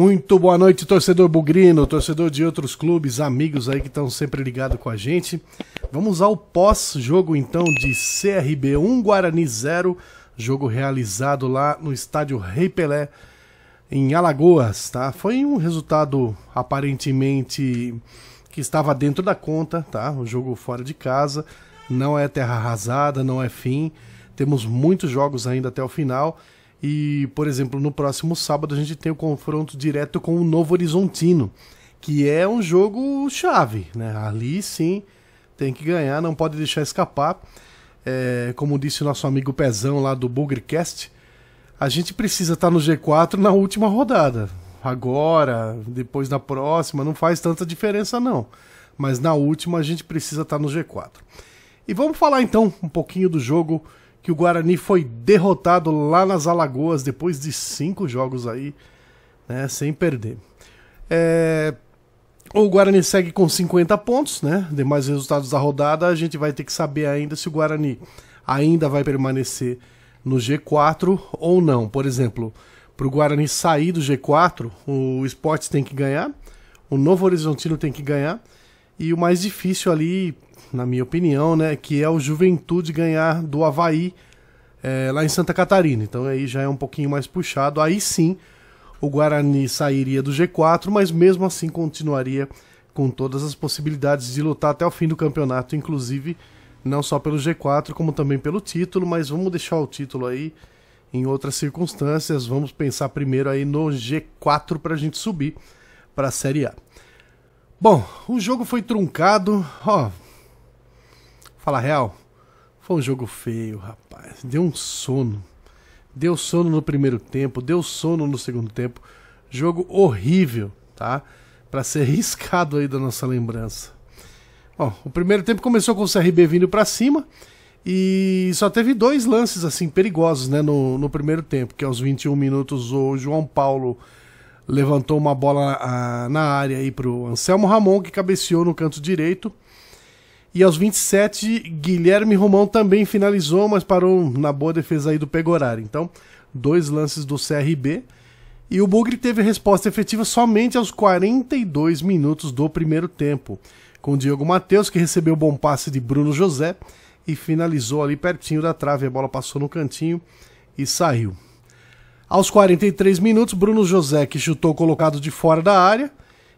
Muito boa noite, torcedor bugrino, torcedor de outros clubes, amigos aí que estão sempre ligados com a gente. Vamos ao pós-jogo então de CRB 1 Guarani 0, jogo realizado lá no estádio Rei Pelé em Alagoas, tá? Foi um resultado aparentemente que estava dentro da conta, tá? O jogo fora de casa, não é terra arrasada, não é fim. Temos muitos jogos ainda até o final e, por exemplo, no próximo sábado a gente tem o confronto direto com o Novo Horizontino, que é um jogo chave, né? Ali sim tem que ganhar, não pode deixar escapar. É, como disse o nosso amigo Pezão lá do Bugrecast, a gente precisa estar no G4 na última rodada. Agora, depois da próxima, não faz tanta diferença não. Mas na última a gente precisa estar no G4. E vamos falar então um pouquinho do jogo que o Guarani foi derrotado lá nas Alagoas depois de cinco jogos aí, né, sem perder. É... O Guarani segue com 50 pontos, né? Demais resultados da rodada, a gente vai ter que saber ainda se o Guarani ainda vai permanecer no G4 ou não. Por exemplo, para o Guarani sair do G4, o Esportes tem que ganhar, o Novo Horizontino tem que ganhar, e o mais difícil ali na minha opinião, né, que é o Juventude ganhar do Havaí é, lá em Santa Catarina. Então aí já é um pouquinho mais puxado. Aí sim o Guarani sairia do G4, mas mesmo assim continuaria com todas as possibilidades de lutar até o fim do campeonato, inclusive não só pelo G4, como também pelo título, mas vamos deixar o título aí em outras circunstâncias. Vamos pensar primeiro aí no G4 para a gente subir para a Série A. Bom, o jogo foi truncado, ó, Fala real, foi um jogo feio, rapaz. Deu um sono. Deu sono no primeiro tempo, deu sono no segundo tempo. Jogo horrível, tá? Para ser riscado aí da nossa lembrança. Bom, o primeiro tempo começou com o CRB vindo para cima e só teve dois lances assim perigosos, né, no, no primeiro tempo, que aos 21 minutos o João Paulo levantou uma bola a, ah, na área aí pro Anselmo Ramon que cabeceou no canto direito e aos 27, Guilherme Romão também finalizou, mas parou na boa defesa aí do Pegorari. Então, dois lances do CRB. E o Bugre teve resposta efetiva somente aos 42 minutos do primeiro tempo, com o Diogo Matheus, que recebeu o bom passe de Bruno José e finalizou ali pertinho da trave. A bola passou no cantinho e saiu. Aos 43 minutos, Bruno José, que chutou colocado de fora da área,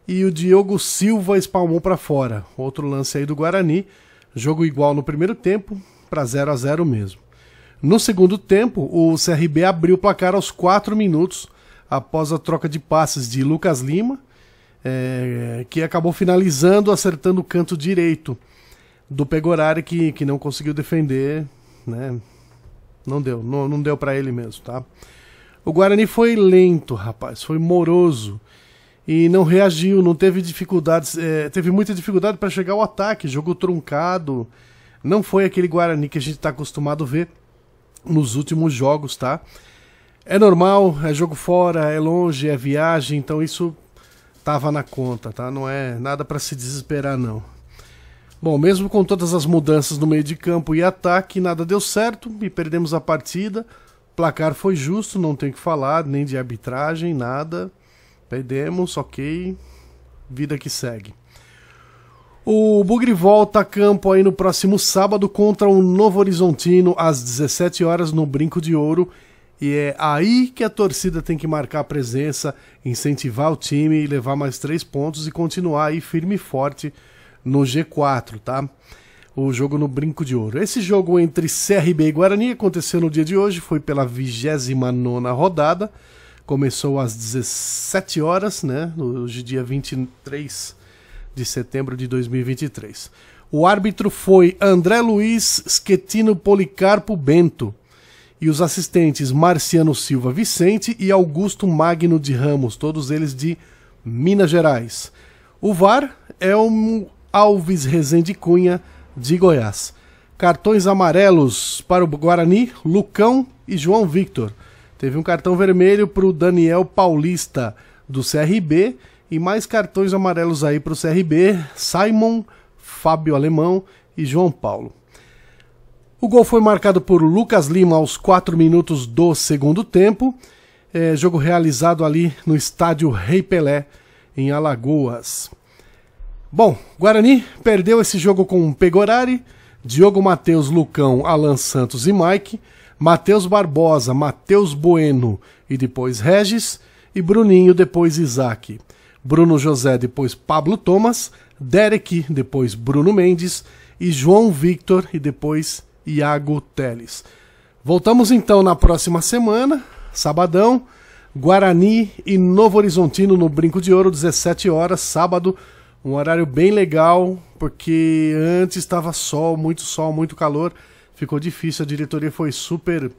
e o Diogo Silva espalmou para fora. Outro lance aí do Guarani. Jogo igual no primeiro tempo, para 0 a 0 mesmo. No segundo tempo, o CRB abriu o placar aos 4 minutos, após a troca de passes de Lucas Lima, é, que acabou finalizando, acertando o canto direito do Pegorari, que, que não conseguiu defender, né? Não deu, não, não deu para ele mesmo, tá? O Guarani foi lento, rapaz, foi moroso e não reagiu, não teve dificuldades, é, teve muita dificuldade para chegar ao ataque, jogo truncado. Não foi aquele Guarani que a gente está acostumado a ver nos últimos jogos, tá? É normal, é jogo fora, é longe, é viagem, então isso tava na conta, tá? Não é nada para se desesperar não. Bom, mesmo com todas as mudanças no meio de campo e ataque, nada deu certo e perdemos a partida. Placar foi justo, não tem que falar, nem de arbitragem, nada. Perdemos, ok. Vida que segue. O Bugre volta a campo aí no próximo sábado contra o Novo Horizontino às 17 horas no Brinco de Ouro. E é aí que a torcida tem que marcar a presença, incentivar o time levar mais três pontos e continuar aí firme e forte no G4, tá? O jogo no Brinco de Ouro. Esse jogo entre CRB e Guarani aconteceu no dia de hoje, foi pela 29 rodada. Começou às 17 hoje, né? Hoje, dia 23 de setembro de 2023. O árbitro foi André Luiz Schettino Policarpo Bento e os assistentes Marciano Silva Vicente e Augusto Magno de Ramos, todos eles de Minas Gerais. O VAR é o Alves Rezende Cunha de Goiás. Cartões amarelos para o Guarani, Lucão e João Victor. Teve um cartão vermelho para o Daniel Paulista do CRB e mais cartões amarelos aí para o CRB, Simon, Fábio Alemão e João Paulo. O gol foi marcado por Lucas Lima aos 4 minutos do segundo tempo. É, jogo realizado ali no estádio Rei Pelé, em Alagoas. Bom, Guarani perdeu esse jogo com Pegorari, Diogo Matheus, Lucão, Alan Santos e Mike, Matheus Barbosa, Matheus Bueno e depois Regis, e Bruninho, depois Isaac. Bruno José, depois Pablo Thomas, Derek, depois Bruno Mendes e João Victor e depois Iago Teles. Voltamos então na próxima semana, sabadão, Guarani e Novo Horizontino no Brinco de Ouro, 17 horas, sábado, um horário bem legal, porque antes estava sol, muito sol, muito calor, ficou difícil, a diretoria foi super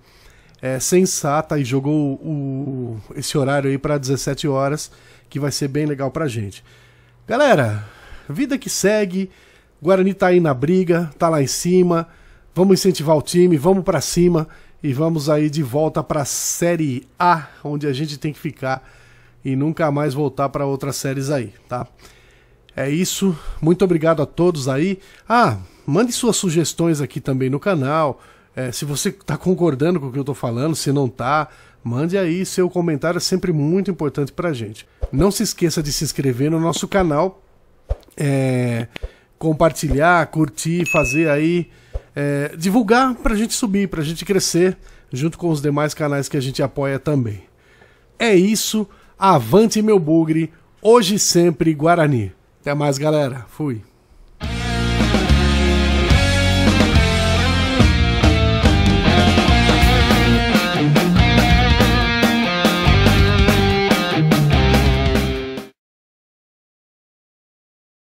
é, sensata e jogou o, esse horário aí para 17 horas, que vai ser bem legal pra gente. Galera, vida que segue, Guarani tá aí na briga, tá lá em cima, vamos incentivar o time, vamos para cima e vamos aí de volta para Série A, onde a gente tem que ficar e nunca mais voltar para outras séries aí, tá? É isso, muito obrigado a todos aí. Ah, mande suas sugestões aqui também no canal. É, se você está concordando com o que eu estou falando, se não está, mande aí seu comentário, é sempre muito importante para a gente. Não se esqueça de se inscrever no nosso canal, é, compartilhar, curtir, fazer aí, é, divulgar para a gente subir, para a gente crescer, junto com os demais canais que a gente apoia também. É isso, avante meu bugre, hoje sempre Guarani. Até mais, galera. Fui.